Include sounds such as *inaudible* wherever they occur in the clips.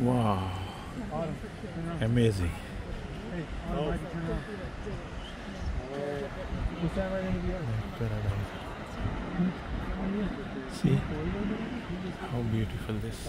Wow. Amazing. See how beautiful this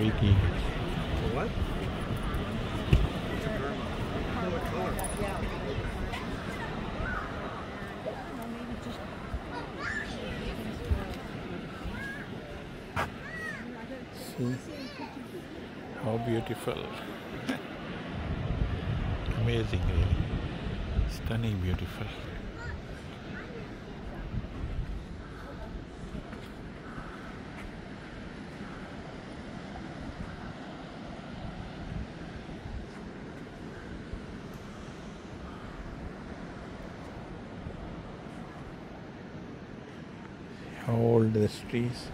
Eagles. What? See how beautiful. *laughs* Amazing, really. Stunning, beautiful. How old this trees?